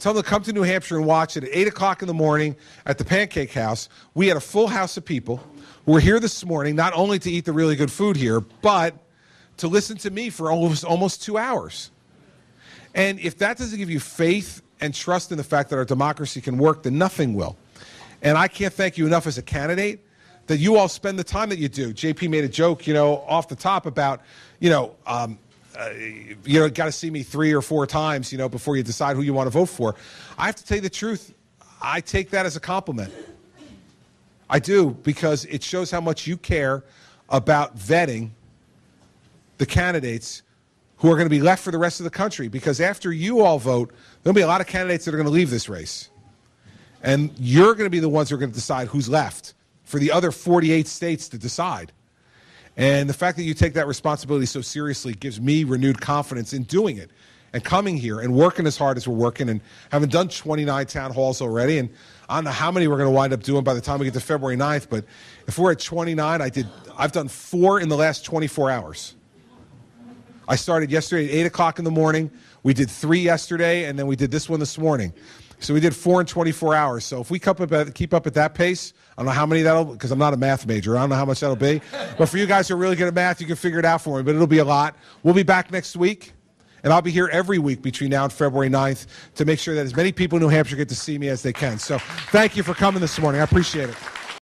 Tell them to come to New Hampshire and watch it at 8 o'clock in the morning at the Pancake House. We had a full house of people. We're here this morning not only to eat the really good food here, but to listen to me for almost, almost two hours. And if that doesn't give you faith and trust in the fact that our democracy can work, then nothing will. And I can't thank you enough as a candidate that you all spend the time that you do. JP made a joke, you know, off the top about, you know, um, uh, you know, got to see me three or four times, you know, before you decide who you want to vote for. I have to tell you the truth. I take that as a compliment. I do because it shows how much you care about vetting the candidates who are going to be left for the rest of the country. Because after you all vote, there'll be a lot of candidates that are going to leave this race. And you're going to be the ones who are going to decide who's left for the other 48 states to decide. And the fact that you take that responsibility so seriously gives me renewed confidence in doing it and coming here and working as hard as we're working and having done 29 town halls already. And I don't know how many we're going to wind up doing by the time we get to February 9th, but if we're at 29, I did, I've done four in the last 24 hours. I started yesterday at 8 o'clock in the morning. We did three yesterday, and then we did this one this morning. So we did four in 24 hours. So if we keep up at, keep up at that pace, I don't know how many that'll, because I'm not a math major. I don't know how much that'll be. But for you guys who are really good at math, you can figure it out for me. But it'll be a lot. We'll be back next week. And I'll be here every week between now and February 9th to make sure that as many people in New Hampshire get to see me as they can. So thank you for coming this morning. I appreciate it.